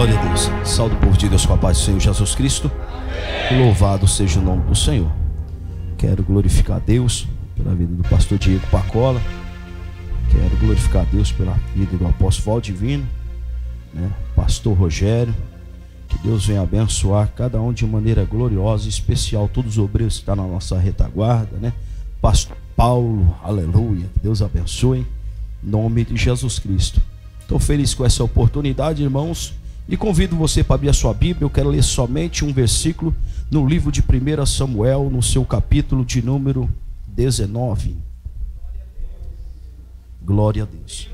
Glória a Deus. Salve povo de Deus com a paz do Senhor Jesus Cristo. Louvado seja o nome do Senhor. Quero glorificar a Deus pela vida do pastor Diego Pacola. Quero glorificar a Deus pela vida do apóstolo Valdivino, né? pastor Rogério. Que Deus venha abençoar cada um de maneira gloriosa e especial. Todos os obreiros que estão na nossa retaguarda, né? Pastor Paulo, aleluia. Que Deus abençoe. Em nome de Jesus Cristo. Estou feliz com essa oportunidade, irmãos. E convido você para abrir a sua Bíblia. Eu quero ler somente um versículo no livro de 1 Samuel, no seu capítulo de número 19. Glória a Deus.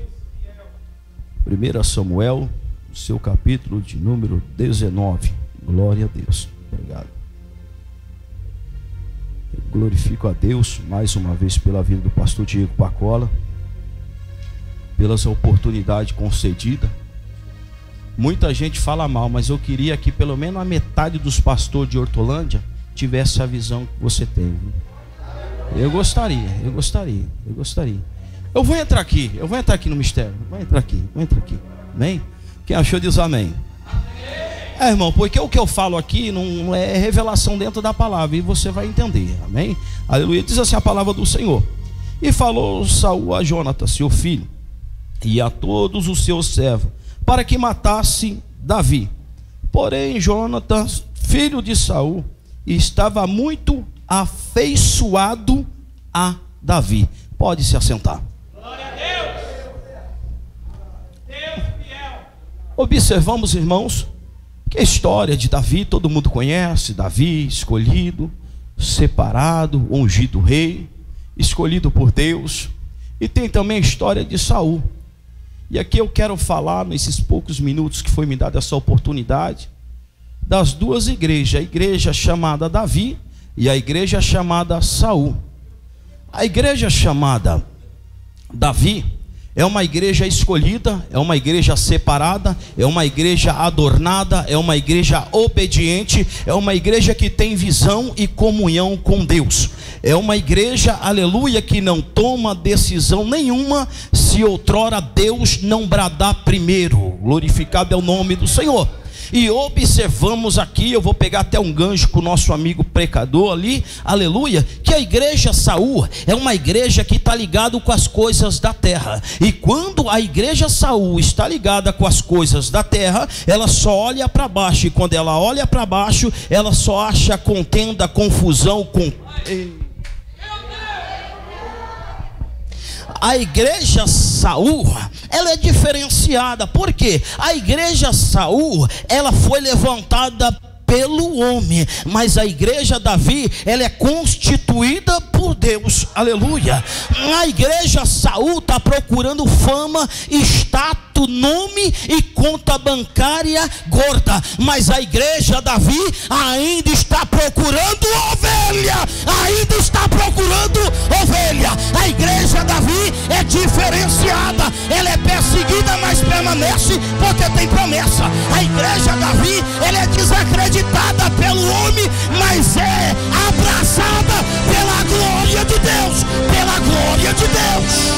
1 Samuel, no seu capítulo de número 19. Glória a Deus. Obrigado. Eu glorifico a Deus mais uma vez pela vida do pastor Diego Pacola, pelas oportunidades concedidas Muita gente fala mal, mas eu queria que pelo menos a metade dos pastores de Hortolândia tivesse a visão que você tem. Eu gostaria, eu gostaria, eu gostaria. Eu vou entrar aqui, eu vou entrar aqui no mistério. Vou entrar aqui, vou entrar aqui. Amém? Quem achou diz amém. É, irmão, porque o que eu falo aqui não é revelação dentro da palavra e você vai entender. Amém? Aleluia. Diz assim a palavra do Senhor. E falou Saul a Jonatas, seu filho, e a todos os seus servos para que matasse Davi. Porém, Jonatas, filho de Saul, estava muito afeiçoado a Davi. Pode se assentar. Glória a Deus. Deus fiel. Observamos, irmãos, que a história de Davi todo mundo conhece, Davi escolhido, separado, ungido rei, escolhido por Deus. E tem também a história de Saul e aqui eu quero falar, nesses poucos minutos que foi me dada essa oportunidade, das duas igrejas, a igreja chamada Davi e a igreja chamada Saul. A igreja chamada Davi é uma igreja escolhida, é uma igreja separada, é uma igreja adornada, é uma igreja obediente, é uma igreja que tem visão e comunhão com Deus. É uma igreja, aleluia, que não toma decisão nenhuma se outrora Deus não bradar primeiro. Glorificado é o nome do Senhor. E observamos aqui, eu vou pegar até um gancho com o nosso amigo pecador ali, aleluia, que a igreja Saul é uma igreja que está ligado com as coisas da terra. E quando a igreja Saul está ligada com as coisas da terra, ela só olha para baixo. E quando ela olha para baixo, ela só acha contenda, confusão, com. A igreja Saul, ela é diferenciada. Por quê? A igreja Saul, ela foi levantada pelo homem, mas a igreja Davi, ela é constituída por Deus. Aleluia. A igreja Saul está procurando fama, status nome e conta bancária gorda, mas a igreja Davi ainda está procurando ovelha, ainda está procurando ovelha. A igreja Davi é diferenciada, ela é perseguida, mas permanece porque tem promessa. A igreja Davi, ela é desacreditada pelo homem, mas é abraçada pela glória de Deus, pela glória de Deus.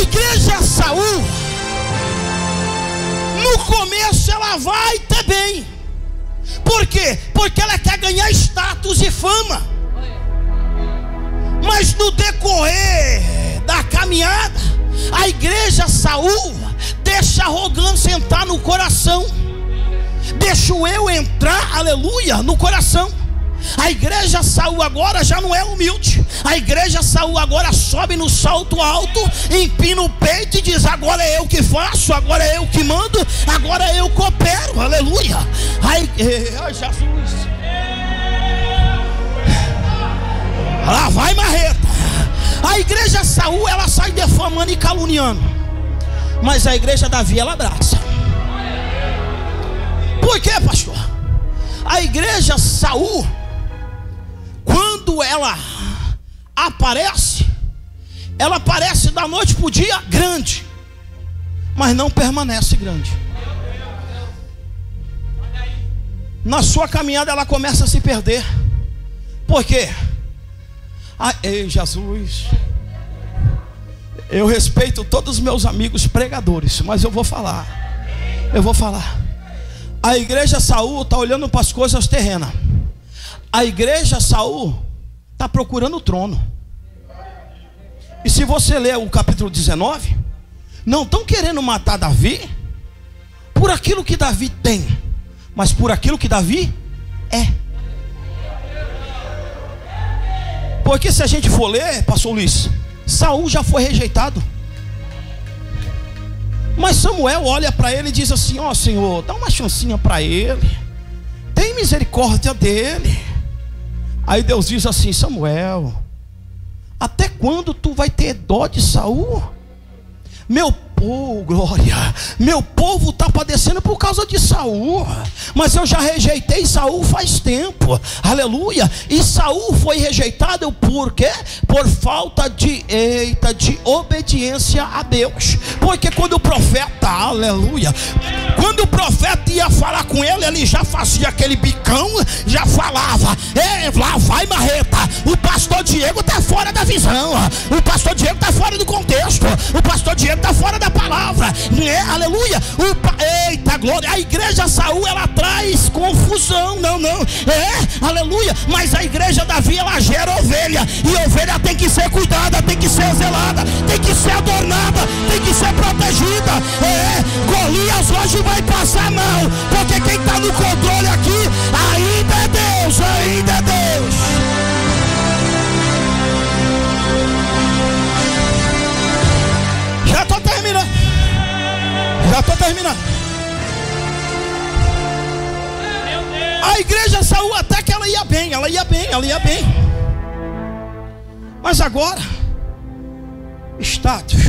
igreja Saul, no começo ela vai ter bem. Por quê? Porque ela quer ganhar status e fama. Mas no decorrer da caminhada, a igreja Saul deixa a arrogância entrar no coração. Deixa eu entrar, aleluia, no coração. A igreja Saul agora já não é humilde. A igreja Saul agora sobe no salto alto, empina o peito e diz: agora é eu que faço, agora é eu que mando, agora é eu coopero. Aleluia. Ai, ai Jesus. Lá vai marreta. A igreja Saul ela sai defamando e caluniando. Mas a igreja Davi ela abraça. Por quê, pastor? A igreja Saul quando ela aparece, ela aparece da noite para o dia grande, mas não permanece grande. Na sua caminhada ela começa a se perder. Por quê? Ah, ei, Jesus. Eu respeito todos os meus amigos pregadores, mas eu vou falar. Eu vou falar. A igreja Saul está olhando para as coisas terrenas. A igreja Saul está procurando o trono. E se você ler o capítulo 19, não estão querendo matar Davi por aquilo que Davi tem, mas por aquilo que Davi é. Porque se a gente for ler, pastor Luiz, Saul já foi rejeitado. Mas Samuel olha para ele e diz assim: Ó oh, Senhor, dá uma chancinha para ele, tem misericórdia dele. Aí Deus diz assim: Samuel, até quando tu vai ter dó de Saul? Meu Oh, glória! Meu povo está padecendo por causa de Saul, mas eu já rejeitei Saul faz tempo. Aleluia! E Saul foi rejeitado por quê? Por falta de eita, de obediência a Deus. Porque quando o profeta, aleluia, quando o profeta ia falar com ele, ele já fazia aquele bicão, já falava: "Ei, lá vai marreta". O pastor Diego está fora da visão. O pastor Diego está fora do contexto. O pastor Diego está fora da da palavra, é, aleluia. Eita glória, a igreja Saul ela traz confusão, não, não, é, aleluia. Mas a igreja Davi ela gera ovelha, e ovelha tem que ser cuidada, tem que ser zelada, tem que ser adornada, tem que ser protegida. É, Golias hoje vai passar mão, porque quem está no controle aqui ainda é Deus, ainda é Deus. Terminando. A igreja saiu até que ela ia bem, ela ia bem, ela ia bem. Mas agora, status.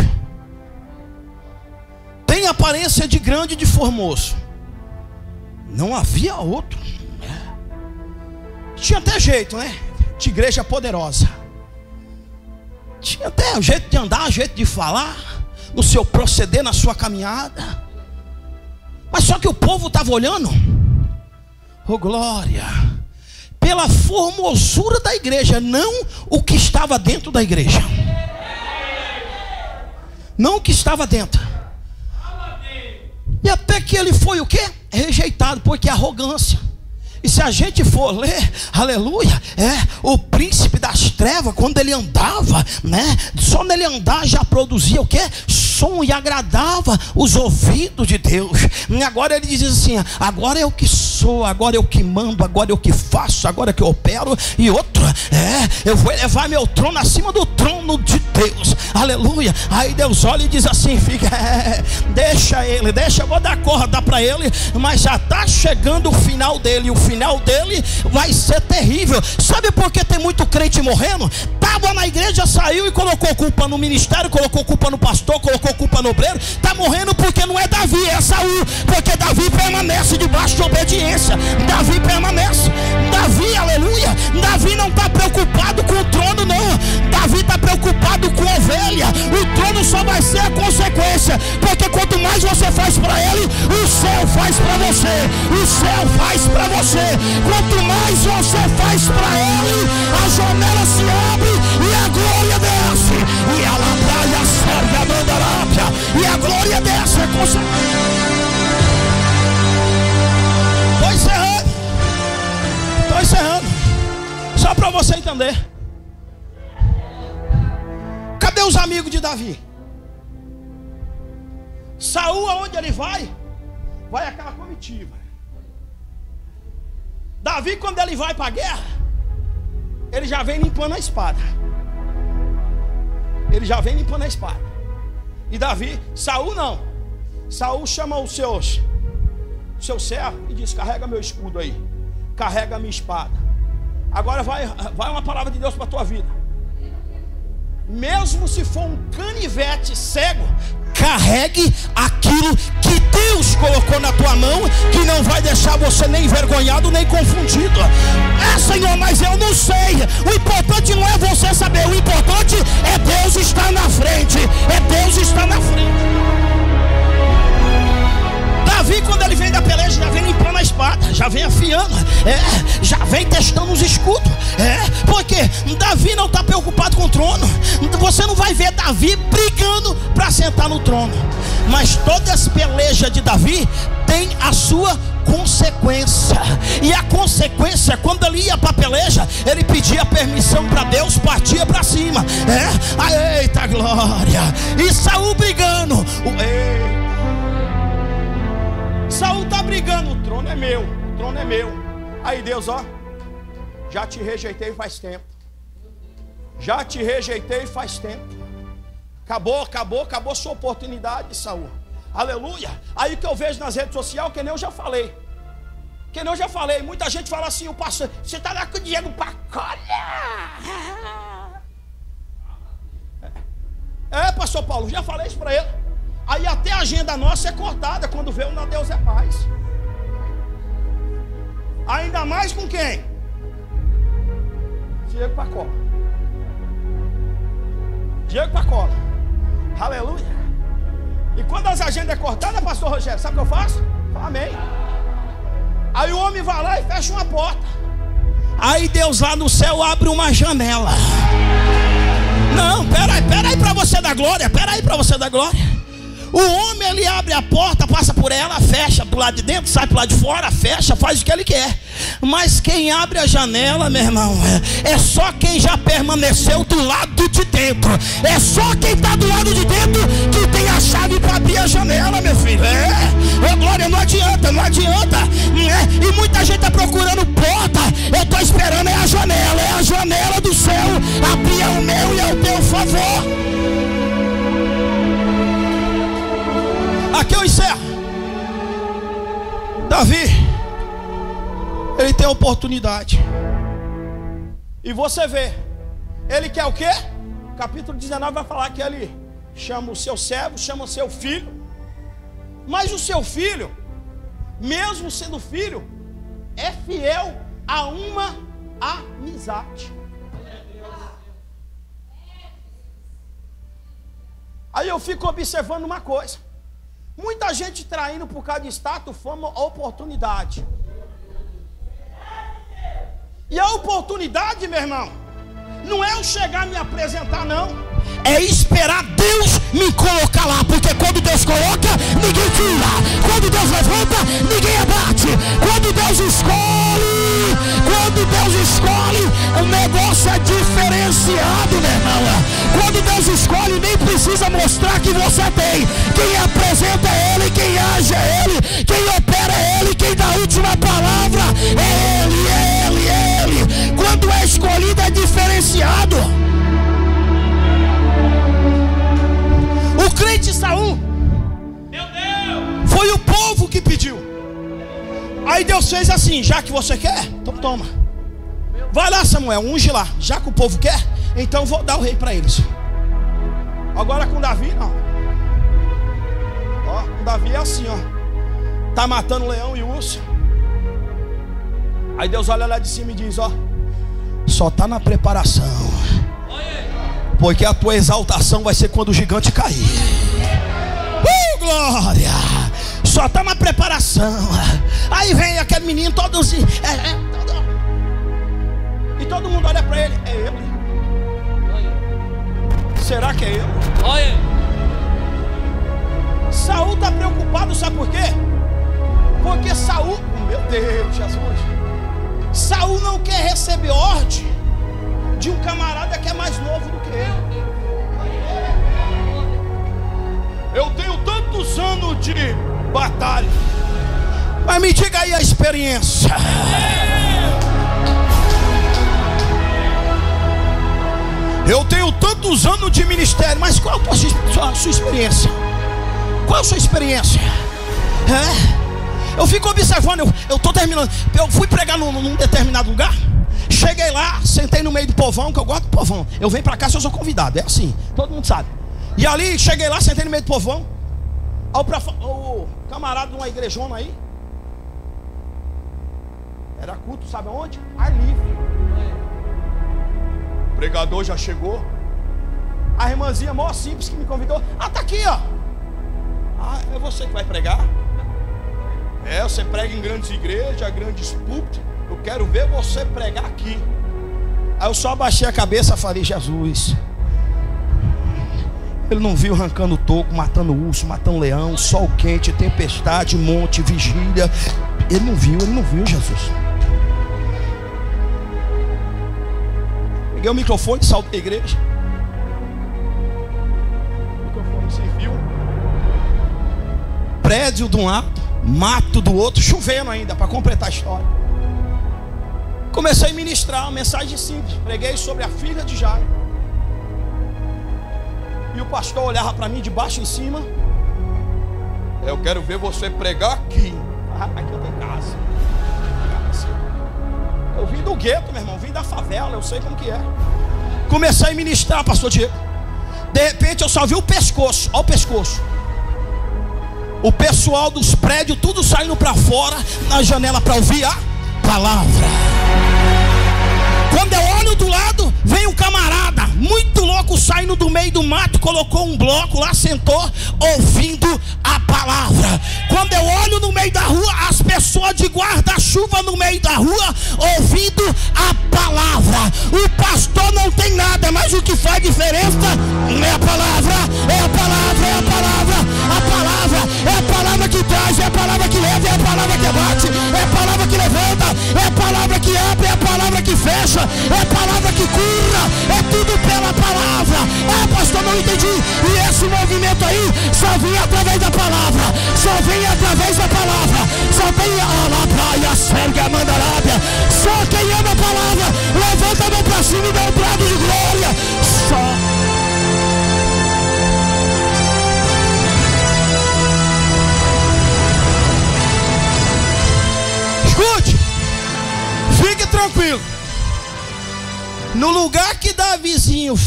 Tem aparência de grande e de formoso. Não havia outro. Tinha até jeito, né? De igreja poderosa. Tinha até jeito de andar, jeito de falar no seu proceder, na sua caminhada. Mas só que o povo estava olhando, oh glória, pela formosura da igreja, não o que estava dentro da igreja. Não o que estava dentro. E até que ele foi o que? Rejeitado, porque arrogância. E se a gente for ler, aleluia, é o príncipe das trevas, quando ele andava, né? Só nele andar já produzia o que? Som e agradava os ouvidos de Deus. E agora ele diz assim: agora o que sou, agora o que mando, agora o que faço, agora que eu opero. E outro, é, eu vou levar meu trono acima do trono de Deus. Aleluia. Aí Deus olha e diz assim: fica, é, deixa ele, deixa, eu vou dar corda para ele, mas já está chegando o final dele. O final final dele vai ser terrível. Sabe por que tem muito crente morrendo? Estava na igreja, saiu e colocou culpa no ministério, colocou culpa no pastor, colocou culpa no obreiro. Está morrendo porque não é Davi, é Saul. Porque Davi permanece debaixo de obediência. Davi permanece. Davi, aleluia. Davi não está preocupado com o trono, não. Davi está preocupado com a ovelha. O trono só vai ser a consequência. Porque quanto mais você faz para ele, o céu faz para você. O céu faz para você. Quanto mais você faz para Ele, a janela se abre e a glória desce. E a labraia serve a mandarápia. A glória desce. É cons... Estou encerrando. Estou encerrando. Só para você entender. Cadê os amigos de Davi? Saúl, aonde ele vai? Vai aquela comitiva. Davi, quando ele vai para a guerra, ele já vem limpando a espada. Ele já vem limpando a espada. E Davi, Saul não. Saul chama os seus, seu servo e diz: carrega meu escudo aí, carrega minha espada. Agora vai, vai uma palavra de Deus para tua vida. Mesmo se for um canivete cego, carregue aquilo que Deus colocou na tua mão, que não vai deixar você nem envergonhado nem confundido. É, Senhor, mas eu não sei. O importante não é você saber, o importante é Deus estar na frente. É Deus estar na frente. Davi, quando ele vem da peleja, já vem limpando a espada, já vem afiando, é, já vem testando os escudos. É, porque Davi não está preocupado com o trono. Você não vai ver Davi brigando para no trono. Mas toda essa peleja de Davi tem a sua consequência. E a consequência, quando ele ia para a peleja, ele pedia permissão para Deus, partia para cima. É, eita glória! E Saul brigando. Eita. Saul está brigando, o trono é meu, o trono é meu. Aí Deus, ó, já te rejeitei faz tempo. Já te rejeitei faz tempo. Acabou, acabou, acabou sua oportunidade, Saul. Aleluia. Aí que eu vejo nas redes sociais, que nem eu já falei. Que nem eu já falei. Muita gente fala assim, o pastor, você está lá com o Diego Pacolha. É, pastor Paulo, já falei isso para ele. Aí até a agenda nossa é cortada quando vê o Na Deus é paz. Ainda mais com quem? Diego Pacola. Diego Pacola. Aleluia. E quando as agendas é cortadas, pastor Rogério, sabe o que eu faço? Amém. Aí o homem vai lá e fecha uma porta. Aí Deus lá no céu abre uma janela. Não, peraí, peraí para você dar glória, peraí para você dar glória. O homem ele abre a porta, passa por ela, fecha do lado de dentro, sai pro lado de fora, fecha, faz o que ele quer. Mas quem abre a janela, meu irmão, é só quem já permaneceu do lado de dentro. É só quem está do lado de dentro que tem a chave para abrir a janela, meu filho. É, glória, não adianta, não adianta. É. E muita gente está procurando porta. Eu estou esperando é a janela, é a janela do céu. Abrir é o meu e é o teu favor. Aqui eu encerro. Davi, ele tem oportunidade. E você vê, ele quer o quê? Capítulo 19 vai falar que ele chama o seu servo, chama o seu filho. Mas o seu filho, mesmo sendo filho, é fiel a uma amizade. Aí eu fico observando uma coisa. Muita gente traindo por causa de status, fama, oportunidade. E a oportunidade, meu irmão, não é eu chegar e me apresentar, não. É esperar Deus me colocar lá. Porque quando Deus coloca, ninguém tira. Quando Deus levanta, ninguém abate. Quando Deus escolhe, quando Deus escolhe, o negócio é diferenciado, meu irmão. Quando Deus escolhe, nem precisa mostrar que você tem. Quem apresenta é Ele, quem age é Ele, quem opera é Ele, quem dá a última palavra é Ele, é Ele, é Ele. Quando é escolhido é diferenciado. Aí Deus fez assim: já que você quer, então toma. Vai lá, Samuel, unge lá. Já que o povo quer, então vou dar o rei para eles. Agora com Davi, não. Ó, com Davi é assim, ó. Tá matando leão e urso. Aí Deus olha lá de cima e diz: Ó, só tá na preparação. Porque a tua exaltação vai ser quando o gigante cair. Uh, glória! Só está na preparação. Aí vem aquele menino todo assim. É, é, todo... E todo mundo olha para ele. É ele. Será que é ele? Olha. Saul está preocupado, sabe por quê? Porque Saul, meu Deus, Jesus. Saul não quer receber ordem de um camarada que é mais novo do que ele. Eu tenho tantos anos de batalha. Mas me diga aí a experiência. Eu tenho tantos anos de ministério, mas qual a sua, sua experiência? Qual a sua experiência? É? Eu fico observando, eu estou terminando. Eu fui pregar num, num, determinado lugar. Cheguei lá, sentei no meio do povão, que eu gosto do povão. Eu venho para cá se eu sou convidado, é assim, todo mundo sabe. E ali, cheguei lá, sentei no meio do povão. O, o camarada de uma igrejona aí. Era culto, sabe aonde? Ar livre. O pregador já chegou. A irmãzinha mó simples que me convidou. Ah, tá aqui, ó. Ah, é você que vai pregar? É, você prega em grandes igrejas, grandes púlpitos. Eu quero ver você pregar aqui. Aí eu só abaixei a cabeça e falei: Jesus. Ele não viu arrancando toco, matando urso, matando leão, sol quente, tempestade, monte, vigília. Ele não viu, ele não viu, Jesus. Peguei o microfone, salto da igreja. O microfone sem fio. Prédio de um lado, mato do outro, chovendo ainda, para completar a história. Comecei a ministrar uma mensagem simples. Preguei sobre a filha de Jairo. E o pastor olhava para mim de baixo em cima. Eu quero ver você pregar aqui. Ah, aqui eu tenho casa. Eu vim do gueto, meu irmão. Vim da favela. Eu sei como que é. Comecei a ministrar, pastor Diego. De repente eu só vi o pescoço. Olha o pescoço. O pessoal dos prédios, tudo saindo para fora na janela para ouvir a palavra. Quando eu olho do lado, vem um camarada, muito louco, saindo do meio do mato, colocou um bloco lá, sentou, ouvindo a palavra. Quando eu olho no meio da rua, as pessoas de guarda-chuva no meio da rua, ouvindo a palavra. O pastor não tem nada, mas o que faz diferença é a palavra, é a palavra, é a palavra, a palavra, é a palavra que traz, é a palavra que leva, é a palavra que bate, é a palavra que levanta, é a palavra que abre, é a palavra que fecha, é a palavra que cura, é tudo pela palavra. Ah, pastor, não entendi. E esse movimento aí só vem através da palavra, só vem através da palavra,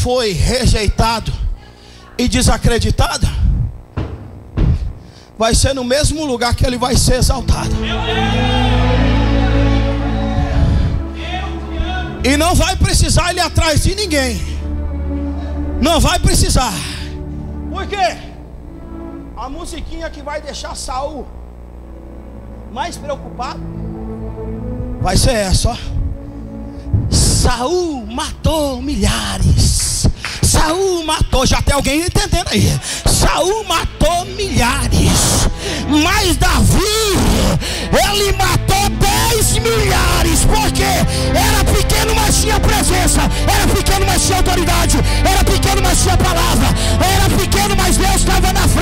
foi rejeitado e desacreditado, vai ser no mesmo lugar que ele vai ser exaltado. E não vai precisar ele atrás de ninguém. Não vai precisar. Por quê? A musiquinha que vai deixar Saul mais preocupado vai ser essa, ó. Saul matou milhares. Saul matou, já tem alguém entendendo aí. Saul matou milhares. Mas Davi, ele matou dez milhares. Porque era pequeno, mas tinha presença. Era pequeno, mas tinha autoridade. Era pequeno, mas tinha palavra. Era pequeno, mas Deus estava na frente.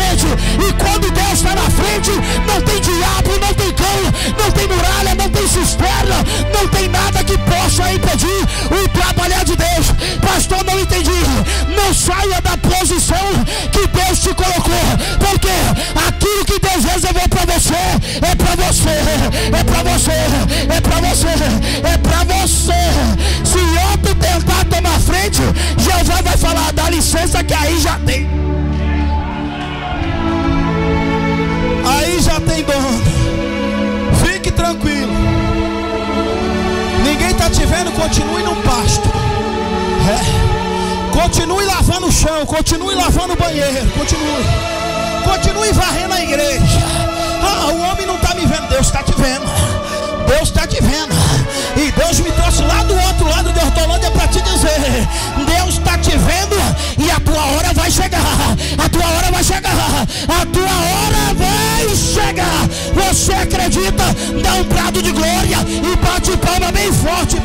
Continue no pasto. É. Continue lavando o chão, continue lavando o banheiro, continue. Continue varrendo a igreja. Ah, o homem não está me vendo, Deus está te vendo. Deus está te vendo. E Deus me trouxe lá do outro lado de Hortolândia para te dizer: Deus está te vendo e a tua hora vai chegar. A tua hora vai chegar. A tua hora vai chegar. Você acredita? Dá um prado de glória e bate palma bem forte.